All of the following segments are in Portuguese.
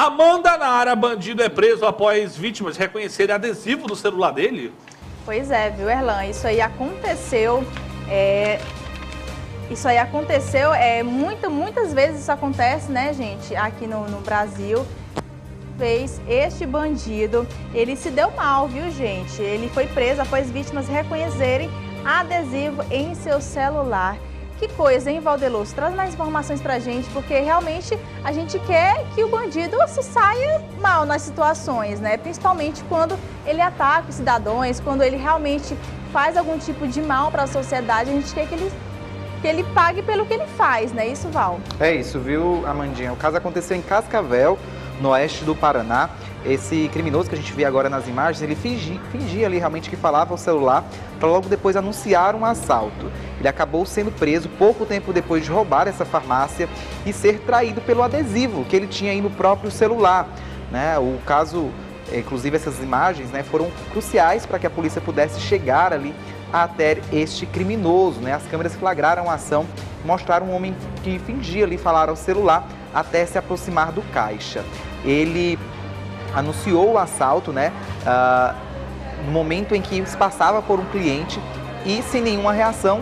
Amanda Nara, bandido é preso após vítimas reconhecerem adesivo no celular dele. Pois é, viu, Erlan? Isso aí aconteceu. É... Isso aí aconteceu, é, muita, muitas vezes isso acontece, né, gente, aqui no, no Brasil vez, este bandido, ele se deu mal, viu, gente? Ele foi preso após vítimas reconhecerem adesivo em seu celular. Que coisa, hein, Valdeloso? Traz mais informações pra gente, porque realmente a gente quer que o bandido se saia mal nas situações, né? Principalmente quando ele ataca os cidadãos, quando ele realmente faz algum tipo de mal para a sociedade, a gente quer que ele que ele pague pelo que ele faz, né? Isso, Val? É isso, viu, Amandinha? O caso aconteceu em Cascavel, no oeste do Paraná. Esse criminoso que a gente vê agora nas imagens, ele fingia, fingia ali realmente que falava ao celular para logo depois anunciar um assalto. Ele acabou sendo preso pouco tempo depois de roubar essa farmácia e ser traído pelo adesivo que ele tinha aí no próprio celular. Né? O caso, inclusive essas imagens, né, foram cruciais para que a polícia pudesse chegar ali até este criminoso. Né? As câmeras flagraram a ação, mostraram um homem que fingia ali falar ao celular até se aproximar do caixa ele anunciou o assalto, né? Uh, no momento em que se passava por um cliente e sem nenhuma reação,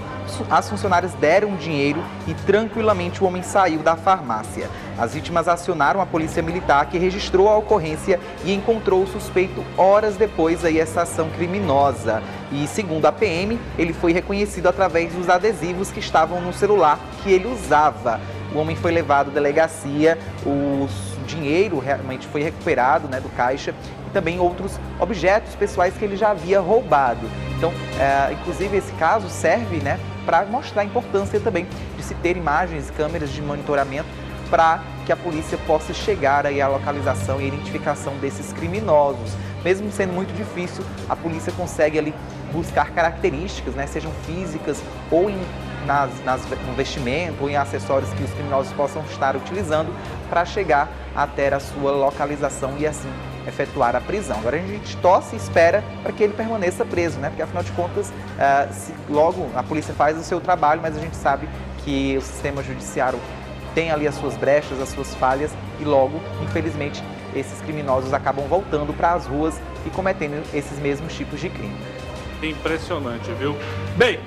as funcionárias deram dinheiro e tranquilamente o homem saiu da farmácia. As vítimas acionaram a polícia militar que registrou a ocorrência e encontrou o suspeito horas depois aí essa ação criminosa. E segundo a PM, ele foi reconhecido através dos adesivos que estavam no celular que ele usava. O homem foi levado à delegacia, o dinheiro realmente foi recuperado né, do caixa e também outros objetos pessoais que ele já havia roubado. Então, é, inclusive, esse caso serve né, para mostrar a importância também de se ter imagens, câmeras de monitoramento para que a polícia possa chegar aí à localização e identificação desses criminosos. Mesmo sendo muito difícil, a polícia consegue ali buscar características, né, sejam físicas ou em nas, nas, no vestimento ou em acessórios que os criminosos possam estar utilizando para chegar até a sua localização e assim efetuar a prisão. Agora a gente torce e espera para que ele permaneça preso, né? Porque afinal de contas, uh, se, logo a polícia faz o seu trabalho, mas a gente sabe que o sistema judiciário tem ali as suas brechas, as suas falhas e logo, infelizmente, esses criminosos acabam voltando para as ruas e cometendo esses mesmos tipos de crime. Impressionante, viu? Bem,